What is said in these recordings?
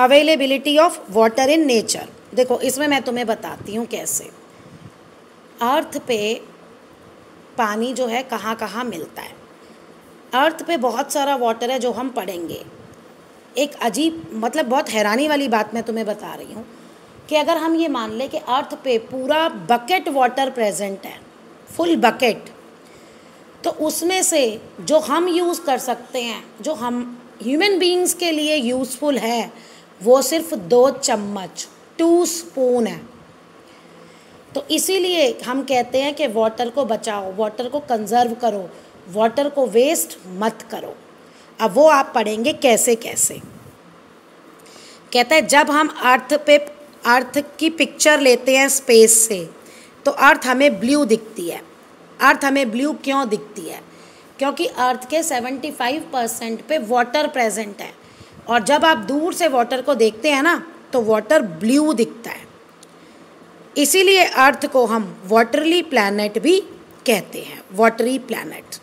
Availability of water in nature देखो, इसमें मैं तुम्हें बताती हूँ कैसे। अर्थ पे पानी जो है कहाँ कहाँ मिलता है। अर्थ पे बहुत सारा वाटर है जो हम पढ़ेंगे। एक अजीब मतलब बहुत हैरानी वाली बात मैं तुम्हें बता रही हूँ कि अगर हम ये मान लें कि अर्थ पे पूरा बकेट वाटर प्रेजेंट है फुल बकेट तो उसमें से जो हम यूज़ कर सकते हैं, जो हम ह्यूमन बींग्स के लिए यूज़फुल है वो सिर्फ़ दो चम्मच टू स्पून है। तो इसीलिए हम कहते हैं कि वाटर को बचाओ वाटर को कंजर्व करो वाटर को वेस्ट मत करो। अब वो आप पढ़ेंगे कैसे कैसे। कहता है, जब हम अर्थ पे अर्थ की पिक्चर लेते हैं स्पेस से तो अर्थ हमें ब्लू दिखती है। अर्थ हमें ब्लू क्यों दिखती है? क्योंकि अर्थ के 75 परसेंट पे वाटर प्रेजेंट है। और जब आप दूर से वाटर को देखते हैं ना तो वाटर ब्लू दिखता है। इसीलिए अर्थ को हम वाटरली प्लैनेट भी कहते हैं वाटरी प्लैनेट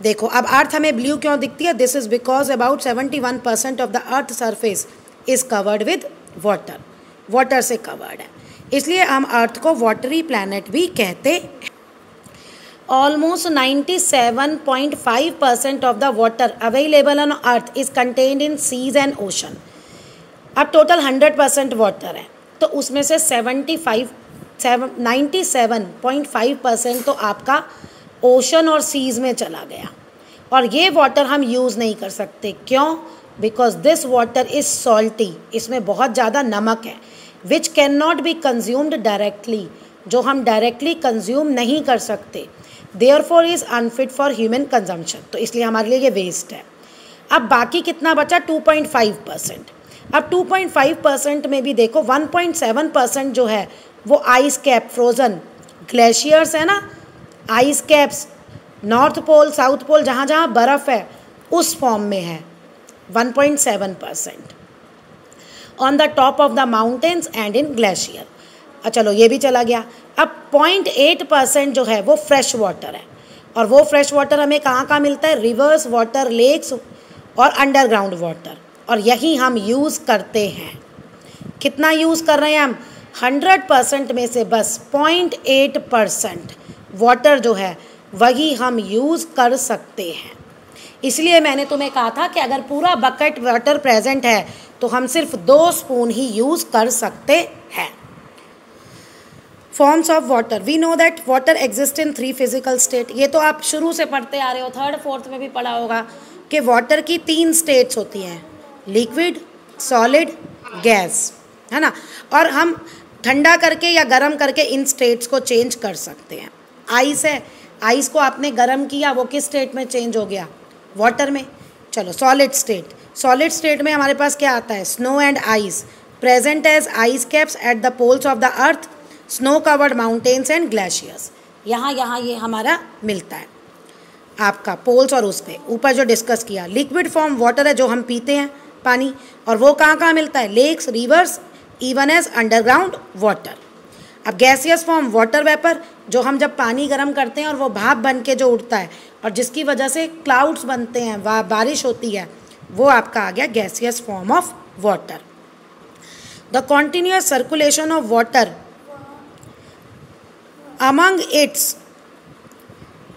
देखो, अब अर्थ हमें ब्लू क्यों दिखती है? This is because about seventy one percent of the earth surface is covered with water water से कवर्ड है। इसलिए हम अर्थ को वाटरी प्लैनेट भी कहते हैं। Almost ninety seven point five percent of the water available on earth is contained in seas and ocean अब total hundred percent water है। तो उसमें से seventy five seven ninety seven point five percent तो आपका ओशन और seize में चला गया। और ये वाटर हम यूज़ नहीं कर सकते। क्यों? Because this water is salty इसमें बहुत ज़्यादा नमक है which can not be consumed directly जो हम डायरेक्टली कंज्यूम नहीं कर सकते। Therefore is unfit for human consumption तो इसलिए हमारे लिए ये वेस्ट है। अब बाकी कितना बचा? 2.5 परसेंट अब 2.5 परसेंट में भी देखो 1.7 परसेंट जो है, वो आइस कैप फ्रोज़न ग्लेशियर्स है ना? Ice caps north pole south pole जहाँ जहाँ बर्फ़ है, उस फॉर्म में है। 1.7 percent on the top of the mountains and in glacier चलो, ये भी चला गया। अब 0.8 परसेंट जो है, वो फ्रेश वाटर है। और वो फ्रेश वाटर हमें कहाँ कहाँ मिलता है? रिवर्स वाटर लेक्स और अंडरग्राउंड वाटर और यही हम यूज़ करते हैं। कितना यूज़ कर रहे हैं हम? हंड्रेड परसेंट में से बस पॉइंट एट परसेंट वाटर जो है, वही हम यूज़ कर सकते हैं। इसलिए मैंने तुम्हें कहा था कि अगर पूरा बकेट वाटर प्रेजेंट है तो हम सिर्फ़ दो स्पून ही यूज़ कर सकते हैं। Forms of water we know that water exist in three physical state ये तो आप शुरू से पढ़ते आ रहे हो थर्ड फोर्थ में भी पढ़ा होगा कि वाटर की तीन स्टेट्स होती हैं लिक्विड सॉलिड गैस है ना? और हम ठंडा करके या गर्म करके इन स्टेट्स को चेंज कर सकते हैं। आइस है आइस को आपने गर्म किया, वो किस स्टेट में चेंज हो गया? वाटर में। चलो सॉलिड स्टेट सॉलिड स्टेट में हमारे पास क्या आता है? Snow and ice present as ice caps at the poles of the earth snow covered mountains and glaciers यहाँ यहाँ ये हमारा मिलता है। आपका पोल्स और उस पर ऊपर जो डिस्कस किया लिक्विड फॉर्म वाटर है जो हम पीते हैं पानी, और वो कहाँ कहाँ मिलता है? Lakes rivers even as underground water अब गैसियस फॉर्म वाटर वेपर जो हम जब पानी गर्म करते हैं और वो भाप बन के जो उठता है, और जिसकी वजह से क्लाउड्स बनते हैं, वा, बारिश होती है, वो आपका आ गया gaseous form of water the continuous circulation of water among its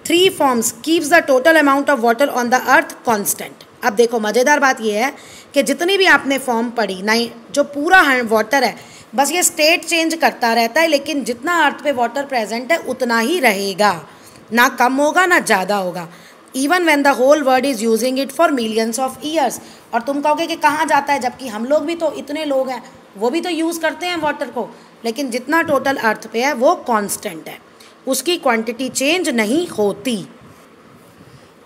three forms keeps the total amount of water on the earth constant अब देखो, मज़ेदार बात यह है कि जितनी भी आपने फॉर्म पढ़ी नाइन जो पूरा वाटर है, बस ये स्टेट चेंज करता रहता है, लेकिन जितना अर्थ पे वाटर प्रेजेंट है, उतना ही रहेगा। ना कम होगा, ना ज़्यादा होगा। Even when the whole world is using it for millions of years और तुम कहोगे कि कहाँ जाता है, जबकि हम लोग भी तो इतने लोग हैं, वो भी तो यूज़ करते हैं वाटर को। लेकिन जितना टोटल अर्थ पे है, वो कांस्टेंट है। उसकी क्वांटिटी चेंज नहीं होती।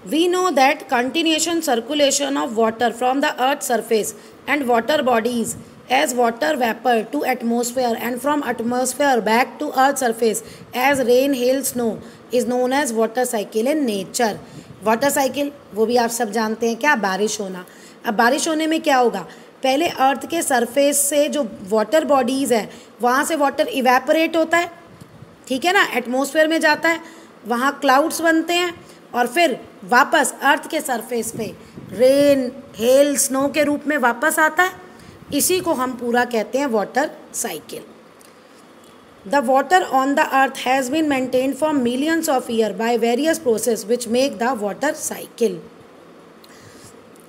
We know that continuation circulation of water from the earth surface and water bodies as water vapour to atmosphere and from atmosphere back to earth surface as rain hail snow is known as water cycle in nature water cycle वो भी आप सब जानते हैं, क्या बारिश होना। अब बारिश होने में क्या होगा? पहले अर्थ के सरफेस से जो वाटर बॉडीज़ हैं, वहाँ से वाटर इवेपोरेट होता है, ठीक है ना? एटमोसफेयर में जाता है, वहाँ क्लाउड्स बनते हैं और फिर वापस अर्थ के सरफेस पे रेन हेल स्नो के रूप में वापस आता है। इसी को हम पूरा कहते हैं water cycle the water on the earth has been maintained for millions of year by various process which make the water cycle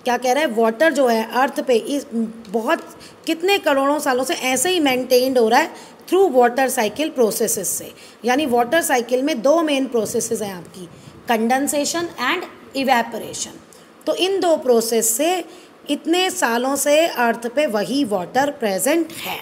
क्या कह रहा है वाटर जो है अर्थ पे इस बहुत कितने करोड़ों सालों से ऐसे ही मेंटेन्ड हो रहा है थ्रू वाटर साइकिल प्रोसेसेस से। यानी वाटर साइकिल में दो मेन प्रोसेसेस हैं आपकी कंडेंसेशन एंड इवेपोरेशन तो इन दो प्रोसेस से इतने सालों से अर्थ पे वही वाटर प्रेजेंट है।